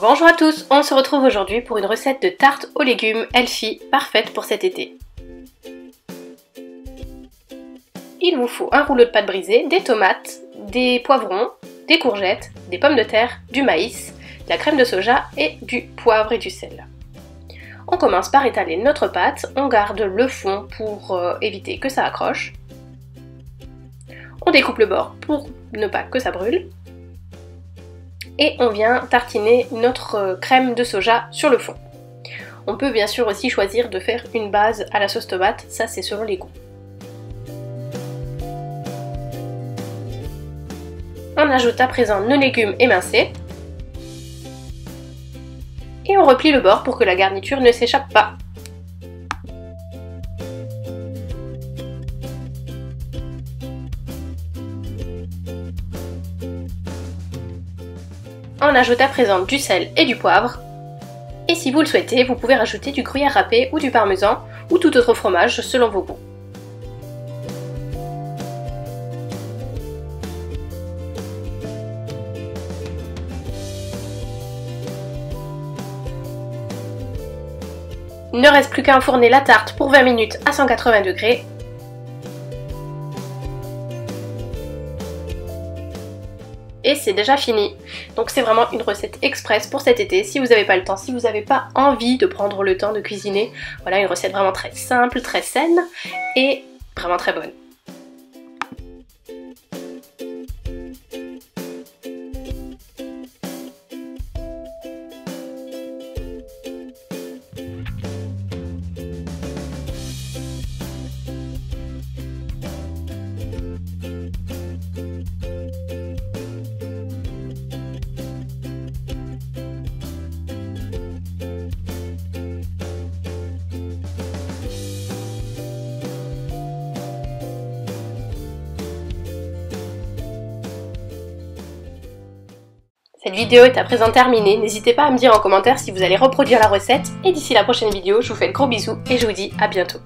Bonjour à tous, on se retrouve aujourd'hui pour une recette de tarte aux légumes Elfie parfaite pour cet été. Il vous faut un rouleau de pâte brisée, des tomates, des poivrons, des courgettes, des pommes de terre, du maïs, de la crème de soja et du poivre et du sel. On commence par étaler notre pâte, on garde le fond pour euh, éviter que ça accroche. On découpe le bord pour ne pas que ça brûle et on vient tartiner notre euh, crème de soja sur le fond. On peut bien sûr aussi choisir de faire une base à la sauce tomate, ça c'est selon les goûts. On ajoute à présent nos légumes émincés. Et on replie le bord pour que la garniture ne s'échappe pas. On ajoute à présent du sel et du poivre. Et si vous le souhaitez, vous pouvez rajouter du gruyère râpé ou du parmesan ou tout autre fromage selon vos goûts. Ne reste plus qu'à enfourner la tarte pour 20 minutes à 180 degrés et c'est déjà fini. Donc c'est vraiment une recette express pour cet été si vous n'avez pas le temps, si vous n'avez pas envie de prendre le temps de cuisiner. Voilà une recette vraiment très simple, très saine et vraiment très bonne. Cette vidéo est à présent terminée, n'hésitez pas à me dire en commentaire si vous allez reproduire la recette, et d'ici la prochaine vidéo, je vous fais de gros bisous et je vous dis à bientôt.